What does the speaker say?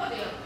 똑같아요.